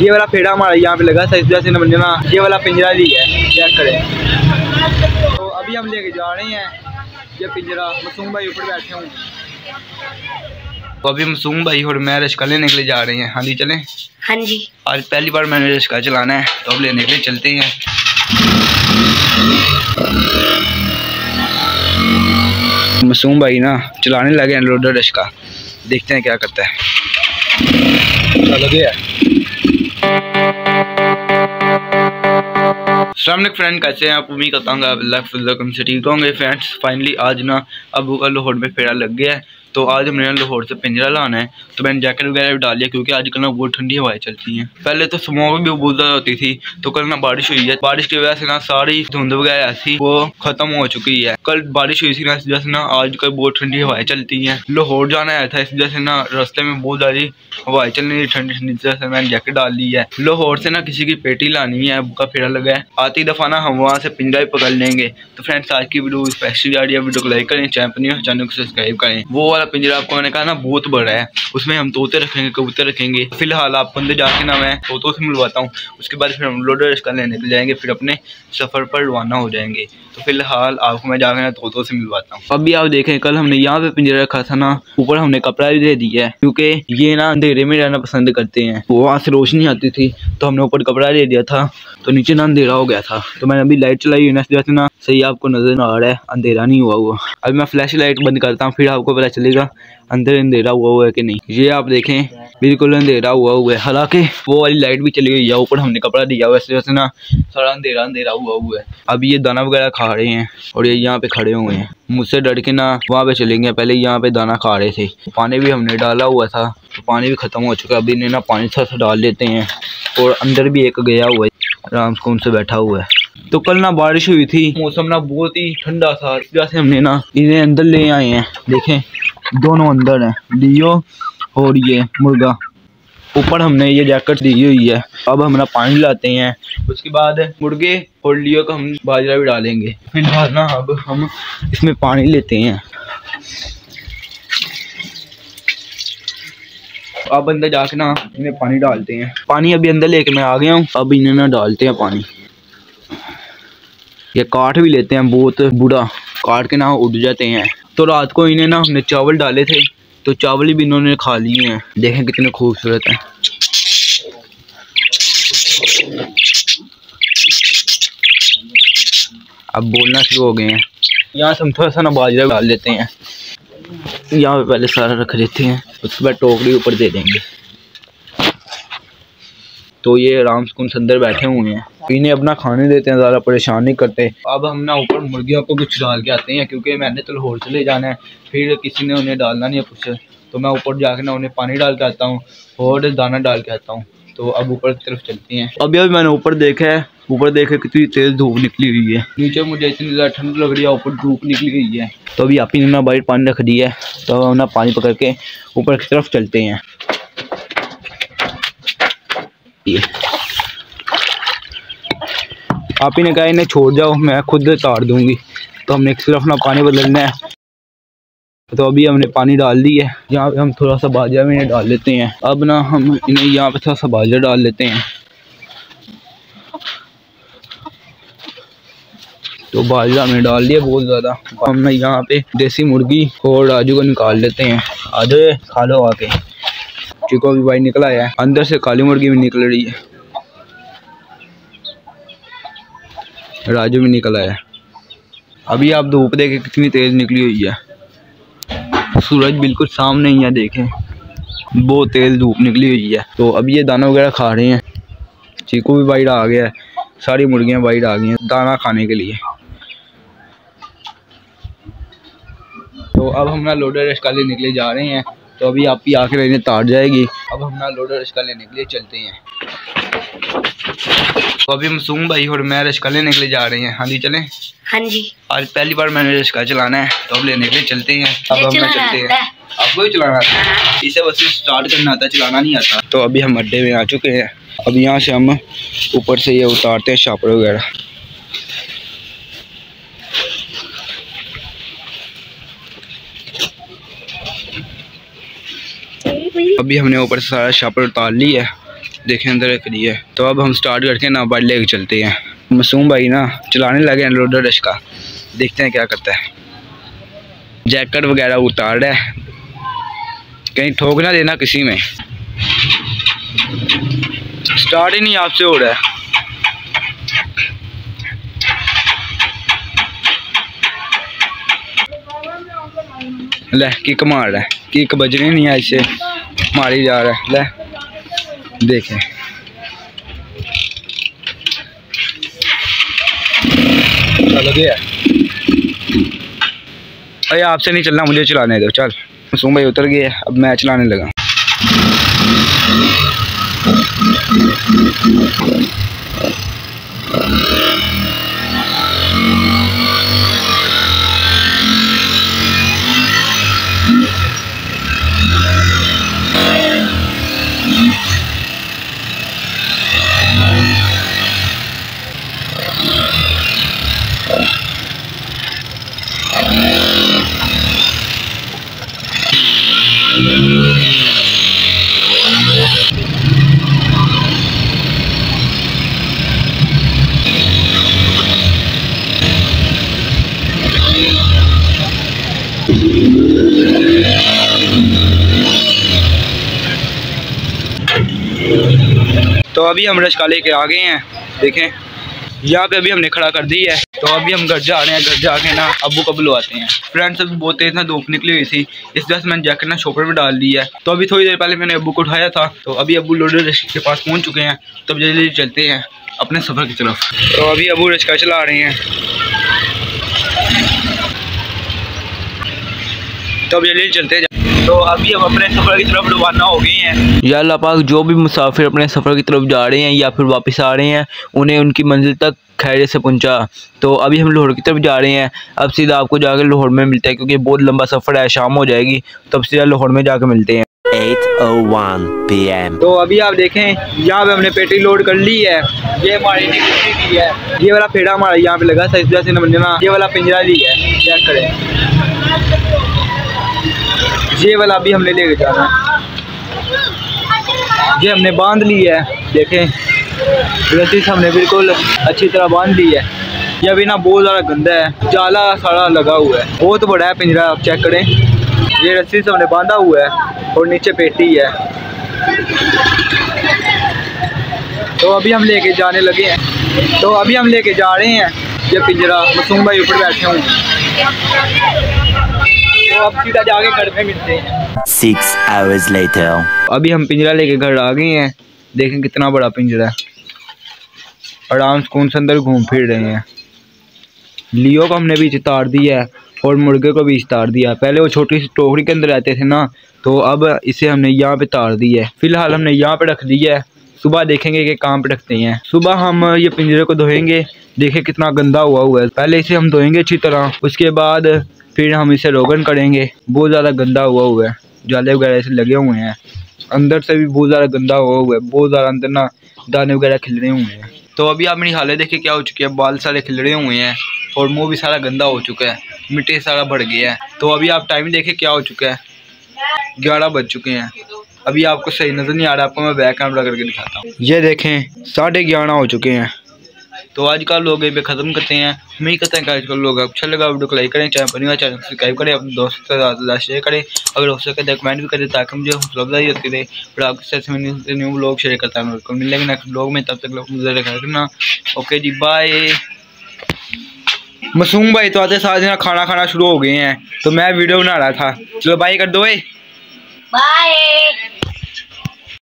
ये वाला फेड़ा हमारा यहाँ पे लगा था इस वजह से ना ये वाला पिंजरा ली है चेक करें। तो अभी हम लेके जा रहे हैं ये पिंजरा मसूम भाई ऊपर बैठे हूँ। तो अभी मसूम भाई और मैं रिश्का लेने के लिए जा रहे हैं। हाँ जी चलें। हाँ जी। आज पहली बार मैंने रिश्का चलाना है तो अब लेने के लिए चलते हैं। मसूम भाई ना चलाने लगे हैं लोडर रिश्का देखते हैं क्या करता है। चलो गया। फ्रेंड कैसे हैं आप? उम्मीद करता हूँ आप अल्लाह से ठीक होंगे। फ्रेंड्स फाइनली आज ना अबू का लाहौर में फेरा लग गया है। तो आज हमने लाहौर से पिंजरा लाना है तो मैंने जैकेट वगैरह भी डाल लिया क्योंकि आजकल ना बहुत ठंडी हवाएँ चलती हैं। पहले तो स्मोक भी बहुत ज़्यादा होती थी तो कल ना बारिश हुई है। बारिश की वजह से ना सारी धुंध वगैरह ऐसी वो खत्म हो चुकी है। कल बारिश हुई थी ना, इस वजह से ना आजकल बहुत ठंडी हवाएँ चलती हैं। लाहौर जाना आया था, इस वजह से ना रास्ते में बहुत ज़्यादा हवाएँ चल रही ठंडी ठंडी वजह से मैंने जैकेट डाल ली है। लाहौर से ना किसी की पेटी लानी है का फेरा लगा है। आती दफ़ा ना हम वहाँ से पिंजरा भी पकड़ लेंगे। तो फ्रेंड्स आज की वीडियो स्पेशली रही है, वीडियो को लाइक करें चैनल चैनल को सब्सक्राइब करें। वो वाला पिंजरा आपको मैंने कहा ना, बहुत बड़ा है। उसमें हम तोते रखेंगे, कबूतर रखेंगे। फ़िलहाल आपको अंदर जाके ना मैं तोतों से मिलवाता हूँ। उसके बाद फिर हम लोडर इसका लेने के जाएँगे, फिर अपने सफ़र पर रवाना हो जाएँगे। तो फ़िलहाल आपको मैं जाकर ना तोतों से मिलवाता हूँ। अभी आप देखें, कल हमने यहाँ पे पिंजरा रखा था ना, ऊपर हमने कपड़ा भी दे दिया है, क्योंकि ये ना अंधेरे में रहना पसंद करते हैं। वहाँ से रोशनी आती थी तो हमने ऊपर कपड़ा दे दिया था तो नीचे ना अंधेरा हो गया था। तो मैंने अभी लाइट चलाई हुई ना सही आपको नज़र ना आ रहा है, अंधेरा नहीं हुआ हुआ। अभी मैं फ्लैश लाइट बंद करता हूँ, फिर आपको पता चलेगा अंदर अंधेरा हुआ हुआ है कि नहीं? ये आप देखें, बिल्कुल अंधेरा हुआ हुआ है। हालाँकि, वो वाली लाइट भी चली गई है, ऊपर हमने कपड़ा दिया है वैसे ना सारा अंधेरा अंधेरा हुआ हुआ है। अभी ये दाना वगैरह खा रहे हैं और ये यहाँ पे खड़े हुए हैं। मुझसे डर के ना वहाँ पे चलेंगे, पहले यहाँ पे दाना खा रहे थे। पानी भी हमने डाला हुआ था तो पानी भी ख़त्म हो चुका है। अभी इन्हें ना पानी थोड़ा सा डाल देते हैं और अंदर भी एक गया हुआ है। आराम से उनसे बैठा हुआ है। तो कल ना बारिश हुई थी, मौसम ना बहुत ही ठंडा था। जैसे हमने ना इन्हें अंदर ले आए हैं। देखें दोनों अंदर हैं। लियो और ये मुर्गा। ऊपर हमने ये जैकेट दी हुई है। अब हम ना पानी लाते हैं। उसके बाद मुर्गे और लियो का हम बाजरा भी डालेंगे। फ़िलहाल ना अब हम इसमें पानी लेते हैं। अब अंदर जाके ना इन्हें पानी डालते हैं। पानी अभी अंदर लेके मैं आ गया हूँ। अब इन्हें ना डालते हैं पानी। ये काट भी लेते हैं, बहुत बुरा। काट के ना उड़ जाते हैं। तो रात को इन्हें ना हमने चावल डाले थे तो चावल भी इन्होंने खा लिए हैं। देखें कितने खूबसूरत हैं। अब बोलना शुरू हो गए हैं। यहाँ से हम थोड़ा सा ना बाजरा डाल देते हैं। यहाँ पे पहले सारा रख देते हैं, उसके बाद टोकरी ऊपर दे देंगे। तो ये आराम सुकून अंदर बैठे हुए हैं। इन्हें अपना खाने देते हैं, ज़्यादा परेशान नहीं करते। अब हम ना ऊपर मुर्गियों को कुछ डाल के आते हैं, क्योंकि मैंने तो लाहौर चले जाना है। फिर किसी ने उन्हें डालना नहीं है कुछ। तो मैं ऊपर जाके ना उन्हें पानी डाल के आता हूँ और दाना डाल के आता हूँ। तो अब ऊपर की तरफ़ चलती हैं। अभी अभी मैंने ऊपर देखा है। ऊपर देखे कितनी तेज़ धूप निकली हुई है। नीचे मुझे इतनी ज़्यादा ठंड लग रही है, ऊपर धूप निकली हुई है। तो अभी आप ही ने बाहर पानी रख दिया है। तो हम ना पानी पकड़ के ऊपर की तरफ़ चलते हैं। आप ही ने कहा इन्हें छोड़ जाओ, मैं खुद तार दूँगी। तो हमने सिर्फ़ ना पानी बदलना है। तो अभी हमने पानी डाल दी है। यहाँ पे हम थोड़ा सा भी इन्हें डाल लेते हैं। अब ना हम इन्हें यहाँ पे थोड़ा सा बाजरा डाल लेते हैं। तो बाजरा हमने डाल दिया बहुत ज़्यादा। हमने यहाँ पे देसी मुर्गी और राजू को निकाल लेते हैं। आधे खा लो आके। चिको भी भाई निकला है। अंदर से काली मुर्गी भी निकल रही है। राजू भी निकल आया अभी आप धूप देखे कितनी तेज़ निकली हुई है। सूरज बिल्कुल सामने ही है, देखें। बहुत तेज़ धूप निकली हुई है। तो अभी ये दाना वगैरह खा रहे हैं। चीकू भी बाइट आ गया है। सारी मुर्गियाँ बाइट आ गई हैं दाना खाने के लिए। तो अब हम ना लोडर रिश्का निकले जा रहे हैं। तो अभी आपकी आके रहने तार जाएगी। अब हम ना लोडर रिश्का लेने के लिए चलते हैं। तो अभी मसूम भाई और मैं रिश्का लेने के लिए जा रहे हैं। हाँ जी चलें। हाँ जी। आज पहली बार मैंने रिश्का चलाना है तो अब लेने के लिए चलते हैं। अब हम चलते हैं। आपको भी चलाना आता है? हाँ। इसे बस स्टार्ट करना आता है चलाना नहीं आता। तो अभी हम अड्डे में आ चुके हैं। अब यहाँ से हम ऊपर से ये उतारते हैं शापर वगैरह। अभी हमने ऊपर से सारा शापर उतार ली है। देखें अंदर रख है। तो अब हम स्टार्ट करके ना बाइक लेके चलते हैं। मासूम भाई ना चलाने लगे हैं लोडर रश का। देखते हैं क्या करता है। जैकेट वगैरह उतार रहा है। कहीं ठोक ना देना किसी में। स्टार्ट ही नहीं आपसे हो रहा है। ले किक मार रहा है। किक बजनी नहीं है इससे मारी जा रहा है। ले, देखें। चलो अरे, आपसे नहीं चलना, मुझे चलाने दो। चल, मसूम भाई उतर गए। अब मैं चलाने लगा। तो अभी हम रशका लेके आ गए हैं, देखें। यहाँ पे अभी हमने खड़ा कर दी है। तो अभी हम घर जा रहे हैं, घर जाके ना अबू को बुलवाते हैं। फ्रेंड्स अभी बहुत तेज ना धूप निकली हुई थी, इस वजह से मैंने जैकेट ना शॉपर में डाल दी है। तो अभी थोड़ी देर पहले मैंने अबू को उठाया था तो अभी अबू लोडर के पास पहुँच चुके हैं तो जल्दी चलते हैं, अपने सफ़र की तरफ़। तो अभी अबू रिश्का चला रहे हैं। तो जल्दी चलते हैं। तो अभी हम अपने सफ़र की तरफ़ रवाना हो गए हैं। या अल्लाह पाक जो भी मुसाफिर अपने सफ़र की तरफ़ जा रहे हैं या फिर वापस आ रहे हैं उन्हें उनकी मंजिल तक खैर से पहुँचा। तो अभी हम लाहौर की तरफ़ जा रहे हैं। अब सीधा आपको जाकर लाहौर में मिलता है क्योंकि बहुत लंबा सफ़र है शाम हो जाएगी। तो अब सीधा लाहौर में जाकर मिलते हैं। 8:01 p.m. तो अभी आप देखें यहाँ पे हमने पेटी लोड कर ली है। ये हमारी की है। ये वाला फेड़ा हमारा यहाँ पे लगा था इस वजह से ना ये वाला पिंजरा ली है। चेक करें। ये वाला भी हमने लेके जाना ये हमने बाँध ली है, देखें। रस्सी से हमने बिल्कुल अच्छी तरह बाँध ली है। ये अभी ना बहुत ज़्यादा गंदा है, जाला सारा लगा हुआ है। बहुत बड़ा है, पिंजरा, आप चेक करें। ये रस्सी से हमने बांधा हुआ है और नीचे पेटी है। तो अभी हम लेके जाने लगे हैं। तो अभी हम लेके जा रहे हैं। ये पिंजरा, मसूम भाई ऊपर बैठे तो अब सीधा जाके घर पे मिलते हैं। Six hours later. अभी हम पिंजरा लेके घर आ गए हैं देखें कितना बड़ा पिंजरा है। आराम सुकून से अंदर घूम फिर रहे हैं। लियो को हमने भी तार दिया है और मुर्गे को भी तार दिया पहले वो छोटी सी टोकरी के अंदर रहते थे ना तो अब इसे हमने यहाँ पे तार दिया है। फ़िलहाल हमने यहाँ पे रख दिया है। सुबह देखेंगे कि काम पे रखते हैं। सुबह हम ये पिंजरे को धोएँगे, देखें कितना गंदा हुआ हुआ है। पहले इसे हम धोएँगे अच्छी तरह, उसके बाद फिर हम इसे रोगन करेंगे। बहुत ज़्यादा गंदा हुआ हुआ है, जाले वगैरह ऐसे लगे हुए हैं। अंदर से भी बहुत ज़्यादा गंदा हुआ हुआ है, बहुत ज़्यादा अंदर ना दाने वगैरह खिल रहे हुए हैं। तो अभी आप मेरी हालत देखिए क्या हो चुकी है, बाल सारे खिल रहे हुए हैं और मुँह भी सारा गंदा हो चुका है, मिट्टी सारा बढ़ गया है। तो अभी आप टाइम देखे क्या हो चुका है, ग्यारह बज चुके हैं। अभी आपको सही नज़र नहीं आ रहा आपको मैं बैक कैमरा करके दिखाता हूँ। ये देखें साढ़े ग्यारह हो चुके हैं। तो आज का लोग ये ख़त्म करते हैं। उम्मीद करते हैं कि आज का लोग अच्छा लगा वीडियो को लाइक करें चैनल पर चैनल सब्सक्राइब करें अपने दोस्तों से ज़्यादा ज़्यादा शेयर करें। अगर हो सके तो कमेंट भी करें ताकि मुझे हौसला होती रहे। फिर आपके साथ में न्यू ब्लॉग शेयर करता हूँ। मिलेंगे नेक्स्ट ब्लॉग में तब तक लोग मुझे रखना। ओके जी बाय मासूम भाई तो आते साथ ना खाना खाना शुरू हो गए हैं। तो मैं वीडियो बना रहा था। चलो बाय कर दो बाय